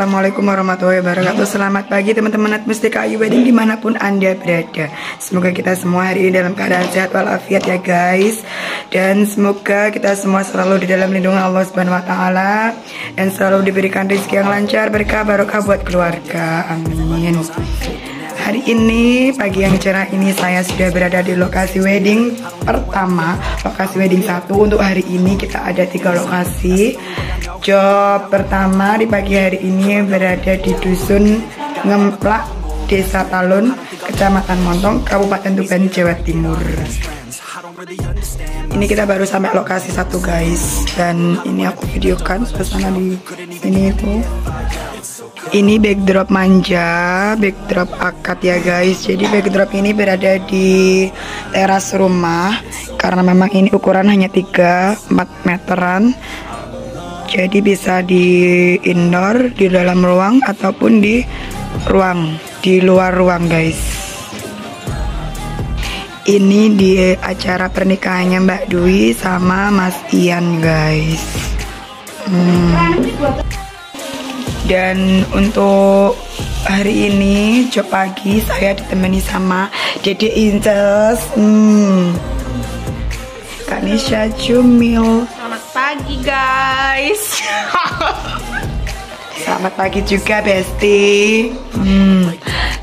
Assalamualaikum warahmatullahi wabarakatuh. Selamat pagi teman-teman Mustika Ayu Wedding di mana pun anda berada. Semoga kita semua hari ini dalam keadaan sehat walafiat ya guys. Dan semoga kita semua selalu di dalam lindungan Allah Subhanahu Wa Taala Dan selalu diberikan rezeki yang lancar Berkah barokah buat keluarga. Amin. Hari ini, pagi yang cerah ini saya sudah berada di lokasi wedding pertama Lokasi wedding satu. Untuk hari ini kita ada tiga lokasi Job pertama di pagi hari ini berada di Dusun Ngemplak, Desa Talun, Kecamatan Montong, Kabupaten Tuban, Jawa Timur. Ini kita baru sampai lokasi satu guys dan ini aku videokan suasana di sini itu. Ini backdrop manja, backdrop akad ya guys. Jadi backdrop ini berada di teras rumah karena memang ini ukuran hanya 3 4 meteran jadi bisa di indoor, di dalam ruang ataupun di ruang, di luar ruang guys. Ini di acara pernikahannya Mbak Dwi sama Mas Ian guys. Hmm. Dan untuk hari ini job pagi saya ditemani sama Dede Inces. Hmm. Kanisha Jumil pagi guys. Selamat pagi juga Besti. Hmm.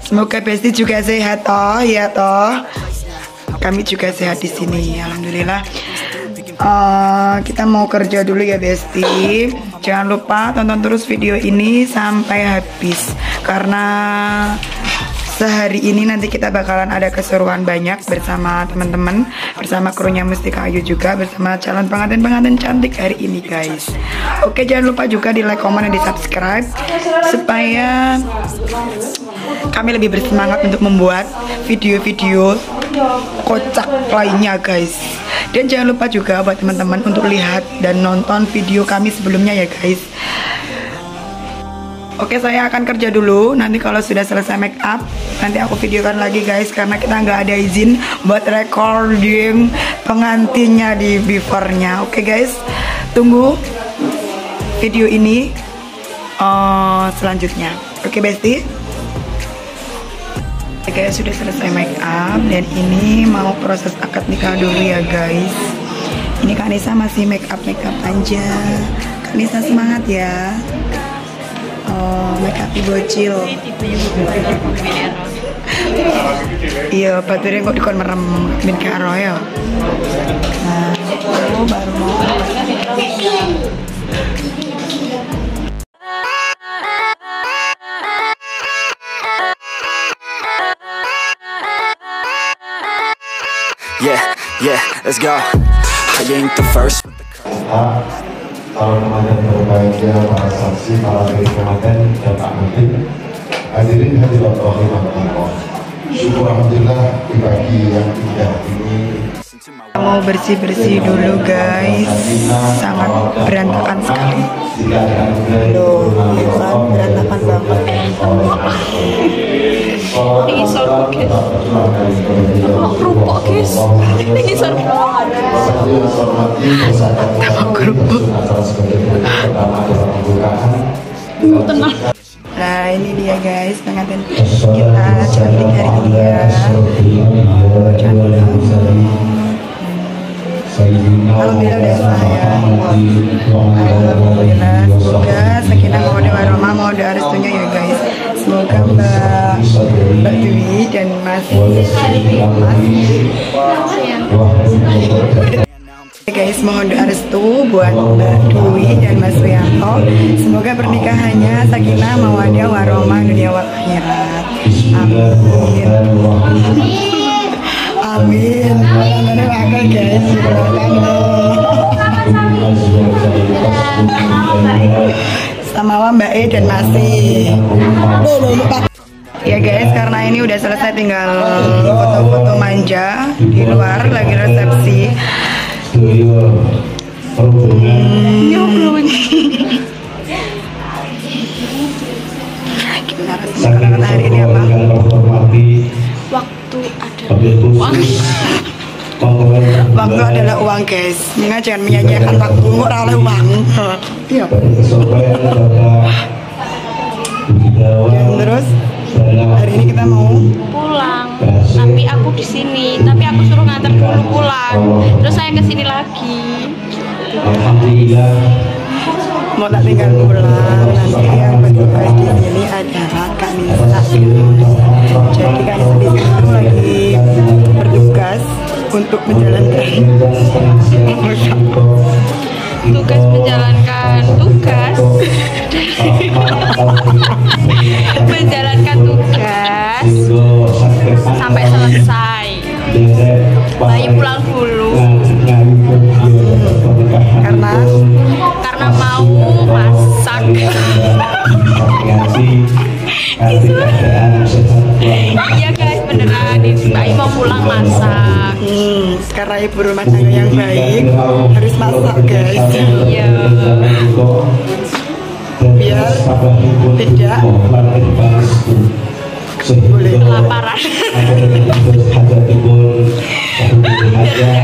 Semoga Besti juga sehat toh. Ya toh. Kami juga sehat di sini Alhamdulillah. Uh, Kita mau kerja dulu ya Besti. Jangan lupa tonton terus video ini sampai habis. Karena sehari ini nanti kita bakalan ada keseruan banyak bersama teman-teman bersama krunya Mustika Ayu juga bersama calon pengantin-pengantin cantik hari ini guys. Oke jangan lupa juga di like, comment, dan di subscribe supaya kami lebih bersemangat untuk membuat video-video kocak lainnya guys. Dan jangan lupa juga buat teman-teman untuk lihat dan nonton video kami sebelumnya ya guys Oke saya akan kerja dulu. Nanti kalau sudah selesai make up Nanti aku videokan lagi guys Karena kita nggak ada izin buat recording pengantinnya di beforenya. Oke guys Tunggu video ini uh, Selanjutnya. Oke Besti Oke guys sudah selesai make up Dan ini mau proses akad nikah dulu ya guys. Ini Kak Nisa masih make up make up aja. Kak Nisa semangat ya Oh, make up bocil. Iya, baterainya kok dikon merem min karo ya. Nah, itu baru mau. Yeah, yeah, let's go. I ain't the first. Calon pengantin berbahagia, para saksi, para dari pengantin dan Pak Menteri. Hadirin hadirat rahimahullah. Syukur Alhamdulillah di pagi yang indah ini. Mau bersih-bersih dulu guys. Sangat berantakan sekali. Loh kan berantakan banget ini sorok guys kerupuk guys? Ini sorok sama kerupuk? Tenang. Nah ini dia guys. Pengantin kita cantik hari ini ya. Cantik Alhamdulillah udah saya Alhamdulillah guys mohon doa restu buat Mbak Dwi dan Mas Wianto semoga pernikahannya sakinah mawadah warahmah dunia wal akhirat amin amin mana bakal guys sama Mbak E dan Masih Ya guys, karena ini udah selesai tinggal foto-foto manja di luar lagi resepsi. Gimana rasanya kata hari ini apa? menghormati waktu ada Waktu adalah uang guys. Mendingan jangan menyanyiakan waktu ora oleh uang. Iya. terus hari ini kita mau pulang. tapi aku di sini. Tapi aku suruh nganter dulu pulang. terus saya ke sini lagi. Alhamdulillah. Mau tak tinggal pulang nanti yang di sini adalah Kak Nisa jadi Kak Nisa di sini tuh lagi bertugas untuk menjalankan tugas menjalankan tugas. Menjalankan tugas. Sampai selesai. Bayi pulang dulu. Karena karena mau iya guys beneran. Bayi mau pulang masak. Hmm, karena ibu rumah tangga yang baik harus masak guys. Iya. Biar tidak boleh. Kelaparan.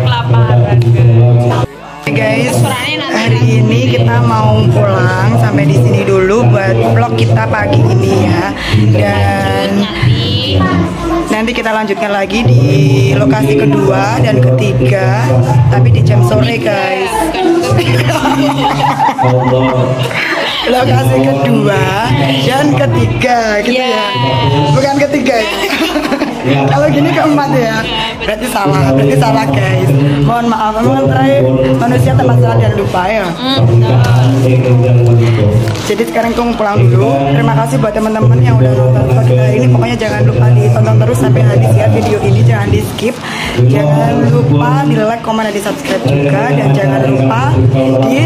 Kelaparan guys hari ini kita mau pulang sampai di sini dulu buat vlog kita pagi ini ya. Dan nanti kita lanjutkan lagi di lokasi kedua dan ketiga tapi di jam sore guys lokasi kedua dan ketiga gitu ya. Bukan ketiga ya. Kalau gini keempat ya. Berarti salah berarti salah guys. Mohon maaf memang terakhir manusia tempat salah dan lupa ya. Jadi sekarang aku mau pulang dulu. Terima kasih buat teman-teman yang udah nonton kita hari ini. Pokoknya jangan lupa ditonton terus sampai habis ya video ini. Jangan di skip jangan lupa di like komen dan di subscribe juga. Dan jangan lupa di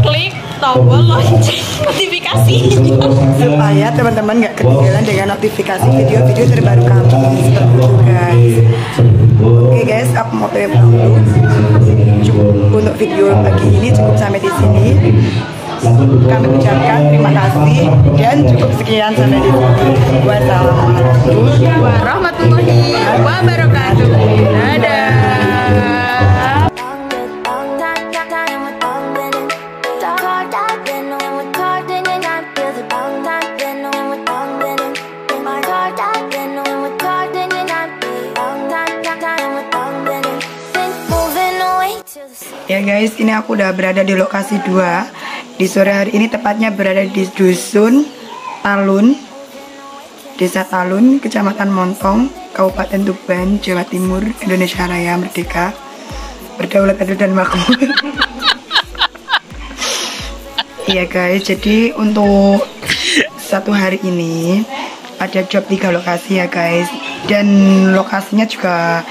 klik tombol lonceng notifikasi. Supaya teman-teman nggak ketinggalan dengan notifikasi video-video terbaru kami. Seperti itu guys oke guys aku mau pamit dulu. Untuk video pagi ini cukup sampai di sini. Kami ucapkan terima kasih dan cukup sekian sampai di sini. Wassalamualaikum. Warahmatullahi wabarakatuh aku udah berada di lokasi 2 Di sore hari ini tepatnya berada di Dusun Talun Desa Talun, Kecamatan Montong, Kabupaten Tuban, Jawa Timur, Indonesia Raya Merdeka. Berdaulat adil dan makmur. Iya guys, jadi untuk satu hari ini ada job tiga lokasi ya guys. Dan lokasinya juga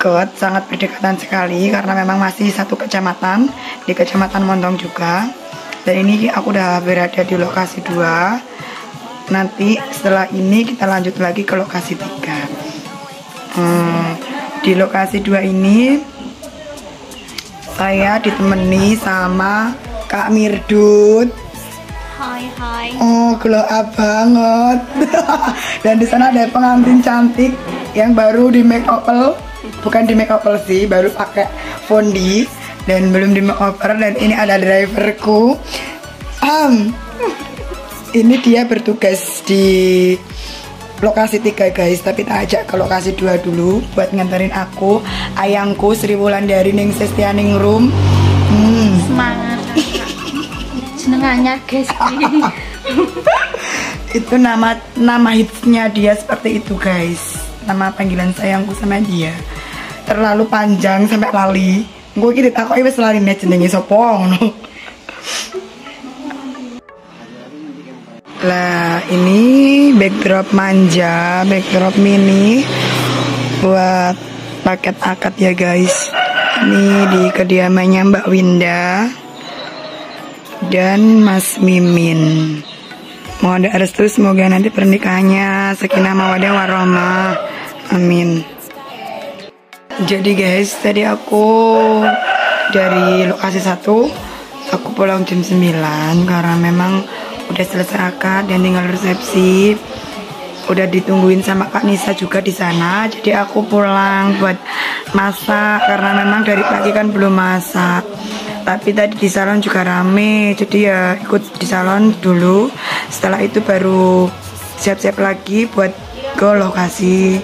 deket sangat berdekatan sekali karena memang masih satu kecamatan di kecamatan Montong juga. Dan ini aku udah berada di lokasi dua. Nanti setelah ini kita lanjut lagi ke lokasi tiga. Hmm, di lokasi dua ini saya ditemani sama Kak Mirdut. Hai hai. Oh, glow up banget. Dan di sana ada pengantin cantik yang baru di make over, bukan di make over sih, baru pakai fondi dan belum di make over dan ini ada driverku. Um, ini dia bertugas di lokasi tiga guys tapi tak ajak ke lokasi dua dulu buat nganterin aku. Ayangku Sri Wulandari ning Sestianing Room hmm. semangat. Senengannya guys. Itu nama nama hitsnya dia seperti itu guys nama panggilan sayangku sama dia. Terlalu panjang sampai lali. Gue kira takut wis lali nih jenenge sopo ngono. Lah ini backdrop manja backdrop mini buat paket akad ya guys. Ini di kediamannya Mbak Winda dan Mas Mimin. Mohon doa restu semoga nanti pernikahannya sakinah mawadah warahmah. Amin. Jadi guys, tadi aku dari lokasi satu aku pulang jam 9 karena memang udah selesai akad dan tinggal resepsi. Udah ditungguin sama Kak Nisa juga di sana. Jadi aku pulang buat masak karena memang dari pagi kan belum masak tapi tadi di salon juga rame jadi ya ikut di salon dulu setelah itu baru siap-siap lagi buat ke lokasi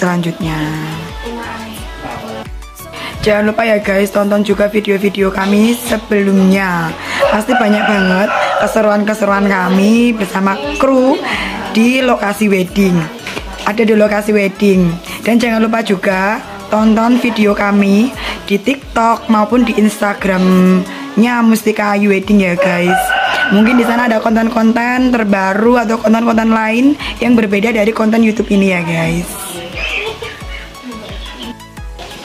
selanjutnya. Jangan lupa ya guys tonton juga video-video kami sebelumnya. Pasti banyak banget keseruan-keseruan kami bersama kru di lokasi wedding. Ada di lokasi wedding. Dan jangan lupa juga tonton video kami di TikTok maupun di Instagramnya Mustika Ayu Wedding ya guys. Mungkin di sana ada konten-konten terbaru atau konten-konten lain yang berbeda dari konten YouTube ini ya guys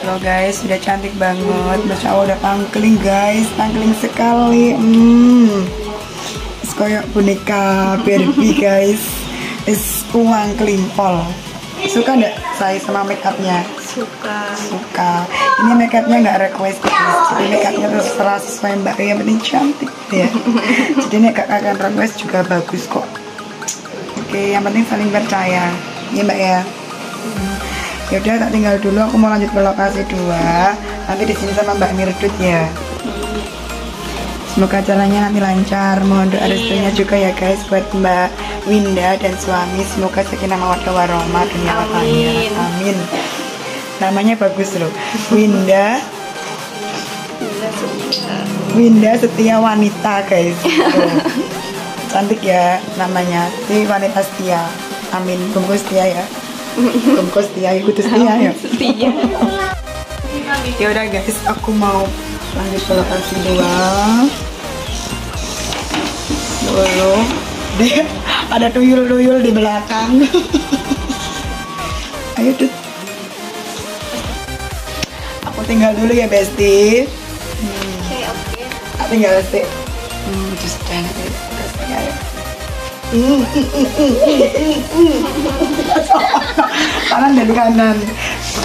Loh guys, sudah cantik banget. Masya Allah udah pangkling guys, pangkling sekali. Hmm, koyok boneka Barbie guys. Is uang pol. Suka nggak saya sama make upnya? Suka. Suka. Ini make upnya nggak request guys. Jadi make upnya terserah sesuai mbak yang penting cantik ya. Jadi ini kakak akan request juga bagus kok. Oke, yang penting saling percaya. Iya mbak ya ya udah tak tinggal dulu. Aku mau lanjut ke lokasi dua. Nanti di sini sama Mbak Mirdut ya. Semoga jalannya nanti lancar. Mohon doa restunya juga ya guys buat Mbak Winda dan suami. Semoga sakinah mawaddah warahmah dunia akhirat amin. Namanya bagus loh. Winda. Winda setia wanita guys. Cantik ya namanya. Si wanita setia. Amin. Tunggu setia ya tunggu setia ikut setia ya. Setia. ya udah guys aku mau lanjut ke lokasi dua. Dulu dia ada tuyul-tuyul di belakang. Ayo tut. Aku tinggal dulu ya Besti. Oke, oke. aku tinggal sih hmm, just kanan dan kanan.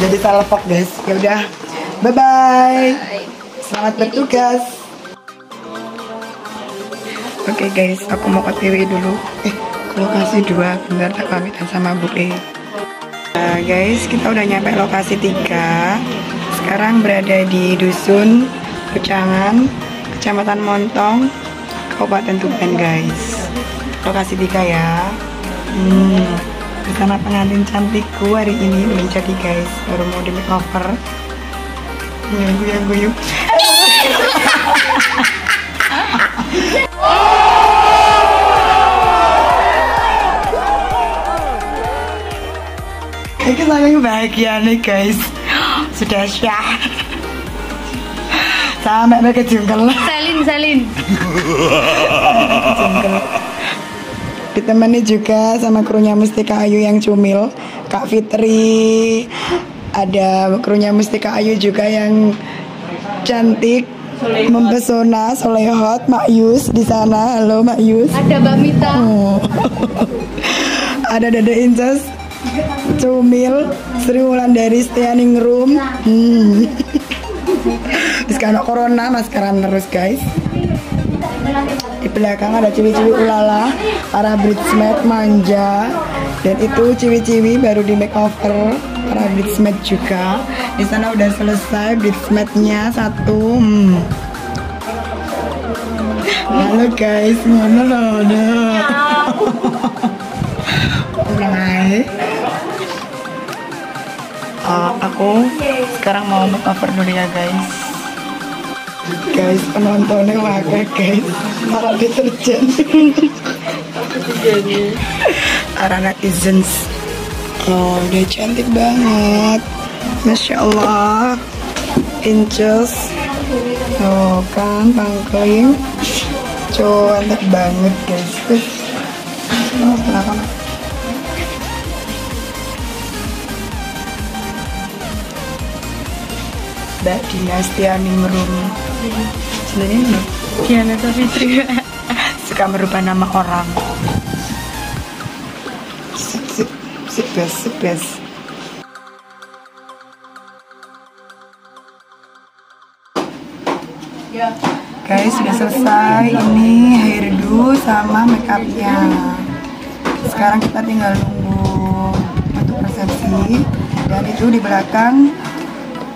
Jadi fok guys. Ya udah. Bye bye selamat bertugas. Oke guys. Aku mau ke TV dulu. Eh ke lokasi dua. Bentar tak pamitan sama Bu E. Nah, guys kita udah nyampe lokasi tiga. Sekarang berada di dusun Pucangan Kecamatan Montong Kabupaten Tuban guys lokasi tiga ya. Hmm, bersama pengantin cantikku hari ini belum jadi guys. Baru mau di makeover. Yang guyang guyung. Ini saking bahagia nih guys. Sudah syah Sampai mereka jengkel Selin, Selin. jengkel ditemani juga sama krunya Mustika Ayu yang cumil Kak Fitri ada krunya Mustika Ayu juga yang cantik mempesona solehot Mak Yus di sana halo Mak Yus Ada Mbak Mita. Oh. ada Dada Incas Cumil Sri Wulandari Stianing Room hmm. Terus karena corona maskeran terus guys di belakang ada ciwi-ciwi ulala para bridesmaid manja. Dan itu ciwi-ciwi baru di makeover para bridesmaid juga. Di sana udah selesai bridesmaidnya satu hmm. halo guys mana loh mulai Uh, aku sekarang mau makeover dulu ya guys guys penontonnya wakil guys. Para deterjen. Para netizens. Oh dia cantik banget. Masya allah. Inches oh kan pangkling cantik banget guys. Oh, kenapa Mbak Dinastiani Merum Sebenarnya ini Diana Savitri. suka merubah nama orang Sip, sip, sip, bes, sip, bes. Guys, sudah selesai. Ini hairdo sama make upnya. Sekarang kita tinggal nunggu untuk resepsi. Dan itu di belakang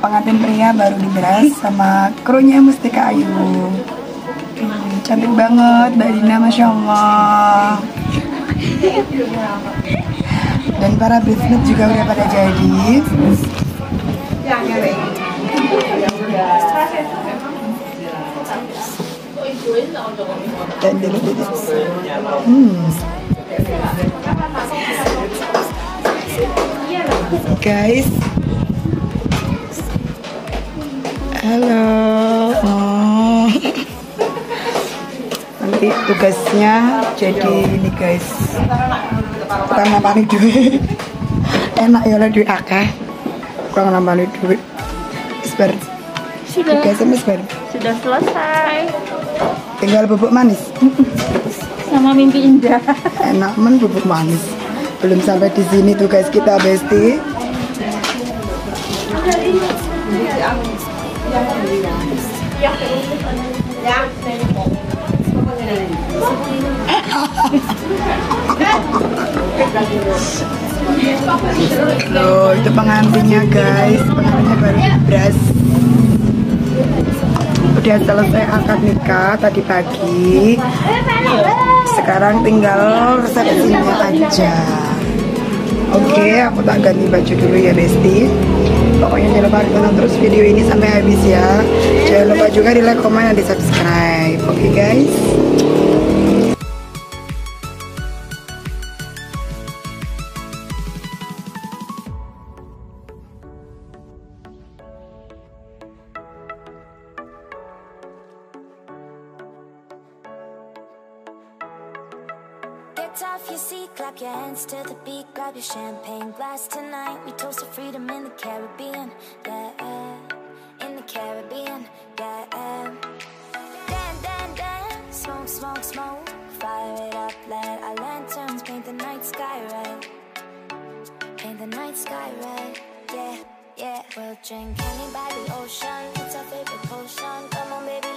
pengantin pria baru diberas sama krunya Mustika Ayu. Cantik banget Mbak Dina, Masya Allah. Dan para bridesmaid juga udah pada jadi. Dan dulu Hmm. Guys. Halo. Oh. Nanti tugasnya jadi ini guys. Kurang nambah duit. Enak ya lah duit akeh. Kurang nambah duit. Isbar. Sudah, Tugasnya Isbar. sudah selesai. Tinggal bubuk manis. Sama mimpi indah. Enak men bubuk manis. Belum sampai di sini tugas kita Besti. Loh, itu pengantinnya guys. Pengantinnya baru dibras. Udah selesai akad nikah tadi pagi. Sekarang tinggal resepsinya aja. Oke, aku tak ganti baju dulu ya Besti. Pokoknya jangan lupa tonton terus video ini sampai habis ya. Jangan lupa juga di like, komen, dan di subscribe. Oke guys. Your champagne glass tonight. We toast to freedom in the Caribbean, yeah, in the Caribbean, yeah. Dan, dan, dan, smoke, smoke, smoke, fire it up, let our lanterns paint the night sky red, paint the night sky red, yeah, yeah. We'll drink honey by the ocean, it's our favorite potion. Come on, baby,